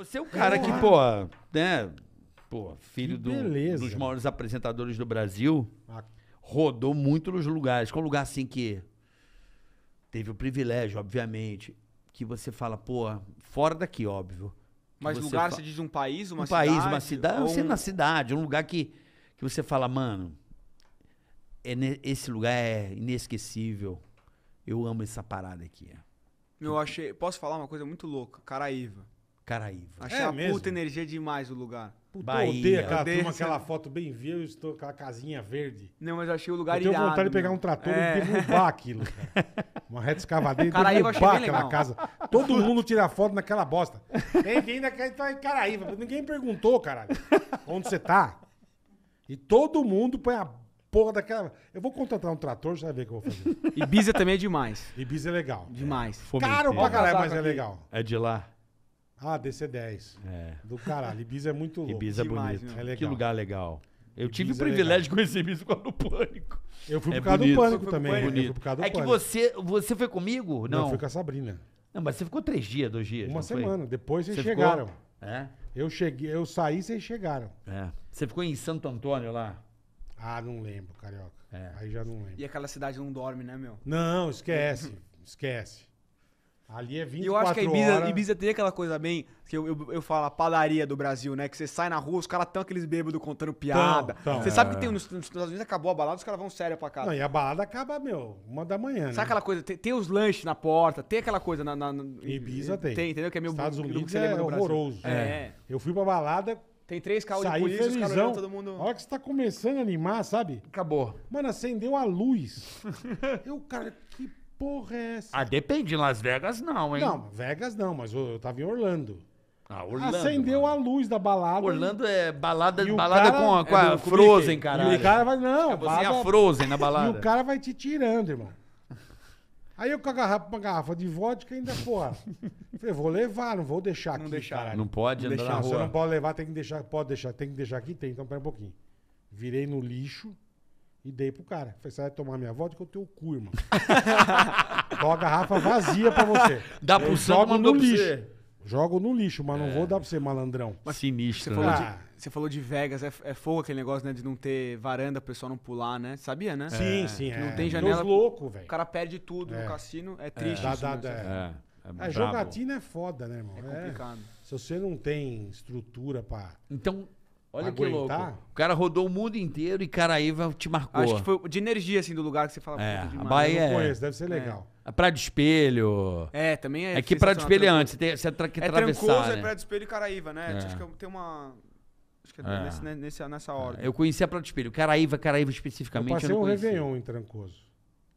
Você é o cara que, pô, né? Pô, filho do- beleza. dos maiores apresentadores do Brasil, Ah, rodou muito nos lugares. Qual lugar assim que teve o privilégio, obviamente, que você fala, pô, fora daqui, óbvio. Mas você lugar, fa- você diz um país, uma um cidade? país, uma cidade, ou você um- na cidade, um lugar que, que você fala, mano, é ne- esse lugar é inesquecível. Eu amo essa parada aqui. Eu achei... Posso falar uma coisa muito louca? Caraíva. Caraíva. Achei É a mesmo? puta energia demais o lugar. Puta, Bahia. eu odeio aquela Odeio turma, aquela foto bem eu estou com aquela casinha verde. Não, mas eu achei o lugar Eu tenho vontade de pegar meu. um trator É. e derrubar aquilo, cara. Uma reta escavadeira e eu derrubar aquela legal. casa. Todo mundo tira foto naquela bosta. Bem-vindo aqui tá em Caraíva. Ninguém perguntou, caralho, onde você tá. E todo mundo põe a porra daquela... Eu vou contratar um trator, você vai ver o que eu vou fazer. Ibiza também é demais. Ibiza é legal. Demais. Caro pra caralho, mas é legal. É de lá? Ah, DC-10. É. Do caralho. Ibiza é muito louco. Ibiza é Demais, bonito. meu. É legal. Que lugar legal. Eu tive o Ibiza é privilégio de conhecer Ibiza quando no Pânico. Eu fui por É causa bonito. do pânico também. Pânico. Eu fui por causa do É que pânico. você, você foi comigo? Não, Não. eu fui com a Sabrina. Não, mas você ficou três dias, dois dias. Uma não foi? semana. Depois vocês Você chegaram. ficou? É? Eu cheguei, eu saí, vocês chegaram. É. Você ficou em Santo Antônio lá? Ah, não lembro, carioca. É. Aí já não lembro. E aquela cidade não dorme, né, meu? Não, esquece. esquece. Ali é 24 E eu acho que a Ibiza, horas. Ibiza tem aquela coisa bem. Que eu, eu, eu falo, a padaria do Brasil, né? Que você sai na rua, os caras tão aqueles bêbados contando piada. tão. Você sabe que tem nos, nos Estados Unidos acabou a balada, os caras vão sério pra casa. Não, e a balada acaba, meu, uma da manhã, né? Sabe aquela coisa? Tem, tem os lanches na porta, tem aquela coisa na. na, na Ibiza tem. Tem, entendeu? Que é meio Estados Unidos você é horroroso. É. Eu fui pra balada, Tem três carros de polícia, os caras felizão. olhando todo mundo. A hora que você tá começando a animar, sabe? Acabou. Mano, acendeu a luz. eu, cara, que porra é essa? Ah, depende. Em Las Vegas, não, hein? Não, Vegas não, mas eu, eu tava em Orlando. Ah, Orlando. Acendeu mano. a luz da balada. Orlando é balada, E balada cara- com a, com é a com Frozen, caralho. E o cara vai, não, É você e a Frozen na E balada. o cara vai te tirando, irmão. Aí eu com a garrafa, uma garrafa de vodka ainda, porra. Falei, vou levar, não vou deixar Não aqui, deixar. caralho. Não pode Não andar deixar, na Não, você rua. não pode levar, tem que deixar, pode deixar, tem que deixar aqui, tem, então pera um pouquinho. Virei no lixo e dei pro cara. Falei, você vai tomar minha vodka ou teu cu, irmão? Tô a garrafa vazia pra você. Dá Eu pro santo, jogo no lixo. você. Jogo no lixo, mas não vou dar pra você, malandrão. Sinistro, Você falou, né? Ah. de, você falou de Vegas, é, é fogo aquele negócio, né? De não ter varanda, o pessoal não pular, né? Sabia, né? Sim, sim, que é. não tem janela. Os loucos, velho. O cara perde tudo É. no cassino, é triste Dá- isso, dá- né? dá- É, É. É, A jogatina é foda, né, irmão? é complicado. Se você não tem estrutura pra. Então, olha que Aguentar? louco. O cara rodou o mundo inteiro e Caraíva te marcou. Acho que foi de energia, assim, do lugar que você fala. É, a. Bahia- Eu não É. conheço, deve ser legal. A Praia do Espelho. É, também é. É, que Praia do Espelho é antes, você tem, você que É atravessar, Trancoso, é né? Praia do Espelho e Caraíva, né? É. Acho que tem uma. Acho que é, É. nesse- nesse- nessa ordem. Eu conheci a Praia do Espelho. Caraíva, Caraíva especificamente, eu, passei não um conhecia. Réveillon em Trancoso.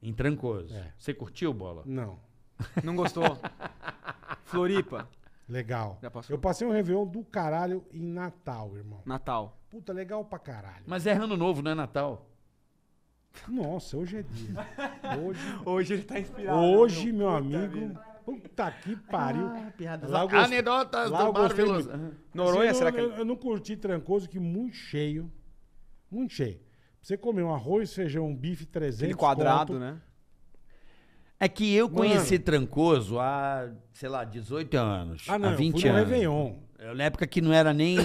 Em Trancoso. É. Você curtiu, Bola? Não. Não gostou? Floripa, Legal. Já passou? Eu passei um Réveillon do caralho em Natal, irmão. Natal. Puta, legal pra caralho. Mas é ano novo, não é Natal. Nossa, hoje é dia. Hoje, Hoje ele tá inspirado. hoje meu amigo. Puta que pariu. piadas. Lá eu gost- Anedotas lá eu do Bar gostei Veloso. muito. Aham. Noronha, Assim, será eu, que. eu, eu não curti Trancoso, que muito cheio. Muito cheio. Pra você comer um arroz, feijão, um bife, 300 Aquele quadrado, conto. né? É que eu Mano. conheci Trancoso há, sei lá, 18 anos. Ah, não, há eu 20 fui no anos. Réveillon. Eu, Na época que não era nem.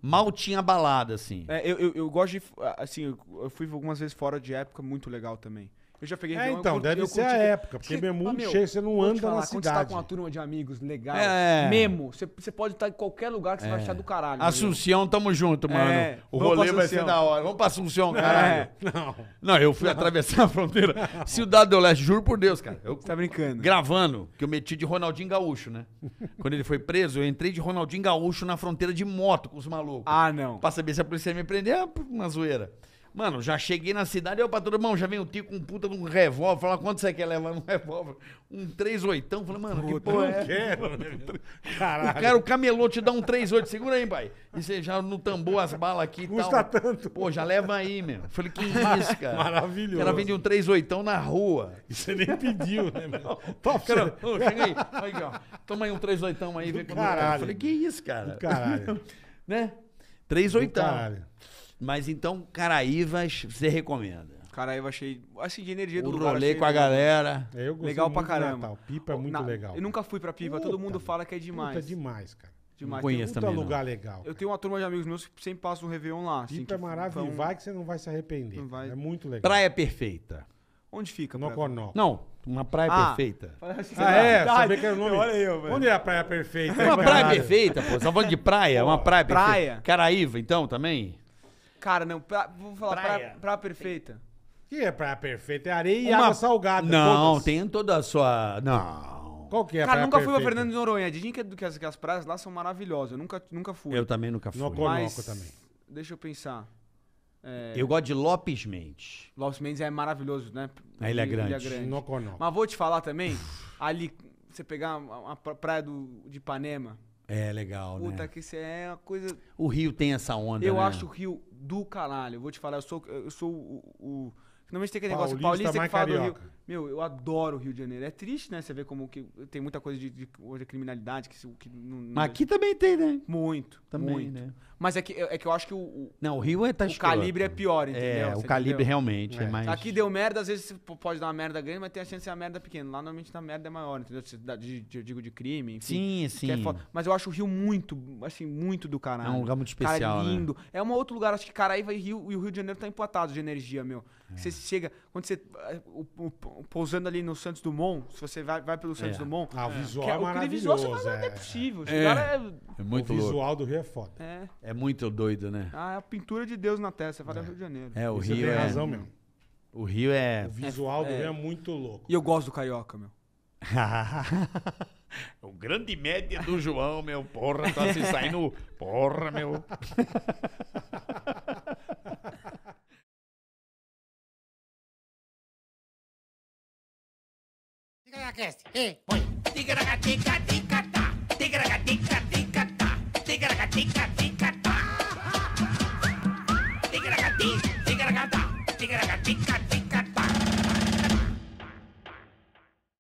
mal tinha balada, assim. É, eu, eu, eu gosto de. Assim, eu, eu fui algumas vezes fora de época, muito legal também. Eu já peguei É, Réveillon, eu então, curti- deve eu ser a época, porque é muito Ah, meu, cheio, você não vou te anda falar, na Quando você tá cidade. com uma turma de amigos legal, É. mesmo, você, você pode estar em qualquer lugar que você vai achar do caralho. Assunção, tamo junto, mano. É, o vamos rolê pra vai ser Assunção. da hora. Vamos pra Assunção, caralho. É. Não. Não, eu fui atravessar a fronteira. Cidade do Leste, juro por Deus, cara. Eu Você tá brincando. gravando, que eu meti de Ronaldinho Gaúcho, né? Quando ele foi preso, eu entrei de Ronaldinho Gaúcho na fronteira de moto com os malucos. Ah, não. Pra saber se a polícia ia me prender, é uma zoeira. Mano, já cheguei na cidade, eu todo mundo, já vem o tio com um puta de um revólver, fala quanto você quer levar num revólver? Um 38, falei, mano, que Puta, porra Não é? quero. né? O Caralho. cara, o camelô te dá um 38, segura aí, pai. E você já no tambor as balas aqui e Custa tal. tanto. Pô, já leva aí, meu. Falei, que isso, cara? Maravilhoso. O cara vende um 38 na rua. E você nem pediu, né, meu? Top, Cara, ô, chega aí. Aí, ó. Toma aí um 38 aí, vê como é. caralho. Eu Falei, que isso, cara? Caralho. Né? Do 38. caralho. Mas então, Caraívas, você recomenda. Cara, eu achei. Assim, de energia do O lugar. rolê achei com a legal. galera. É, Eu gostei Legal pra muito do caramba. Natal. Pipa é muito Na- legal. Eu nunca fui pra Pipa, todo Puta, mundo fala que é Puta, demais. é demais, cara. Demais. Conheço Puta também. não. lugar legal. Eu tenho uma turma de amigos meus que sempre passam um Réveillon lá. Assim, que é maravilhoso. vão- Vai que você não vai se arrepender. Não vai. É muito legal. Praia perfeita. Onde fica? Noconó. Não, uma praia Ah. perfeita. Ah, é? Sabia que era o nome. Olha aí, velho. Onde é a praia perfeita? Uma praia Caralho. perfeita, pô. Você tá falando de praia? Uma praia perfeita. praia. Caraíva, então, também? Cara, não, pra- vou falar Praia. praia, praia perfeita. que é praia perfeita? É areia e Uma- água salgada. Não, foda-se. tem toda a sua... Não. Qual que é a Cara, praia nunca fui pra perfeita? Fernando de Noronha. Dizem que, que, as, que as praias lá são maravilhosas. Eu nunca, nunca fui. Eu também nunca fui. Noconoco Mas, também. deixa eu pensar. É, Eu gosto de Lopes Mendes. Los Mendes é maravilhoso, né? A Ilha Grande. Noconoco. Mas vou te falar também, ali, você pegar uma, uma pra- praia do, de Ipanema, É legal, puta, né? que isso é uma coisa... O Rio tem essa onda, Eu né? acho o Rio do caralho. Eu vou te falar, eu sou, eu sou o... o Normalmente tem aquele negócio, Paulista paulista mais que fala do Rio. Meu, eu adoro o Rio de Janeiro. É triste, né? Você vê como que tem muita coisa de, de hoje criminalidade que, se- que não, não- Mas aqui também tem, né? muito, Também, muito. né? Mas é que, é que eu acho que o, o, Não, o Rio é tá o escroto. calibre é pior, entendeu? É, o Você calibre entendeu? realmente é, É. mais... Aqui deu merda, às vezes p- pode dar uma merda grande, mas tem a chance de ser uma merda pequena. Lá normalmente a merda é maior, entendeu? De, de, de- eu digo de crime, enfim. Sim, que é sim. foda. Mas eu acho o Rio muito, assim, muito do caralho. É um lugar muito especial, Cara, né? lindo. É um outro lugar, acho que Caraíva e Rio, e o Rio de Janeiro tá empatado de energia, meu. É. Você chega, quando você, o- o- o- pousando ali no Santos Dumont, se você vai, vai pelo Santos É. Dumont, Ah, o visual que é o aquele visual você maravilhoso. não é É, possível. É. é... É o muito louco. visual do Rio é foda. É, É muito doido, né? ah, é a pintura de Deus na testa, você fala, é o Rio de Janeiro. É, o Você Rio tem é... razão mesmo. O Rio é... O visual do é. Rio é muito louco. E eu gosto do Carioca, meu. o grande média do João, meu. Porra, tá se saindo... Porra, meu. Ticaracast, ei, põe. Ticaracatica-ticatá, ticaracatica-ticatá, ticaracatica-ticatá. Ticaracati, ticaracatá, ticaracatica-ticatá.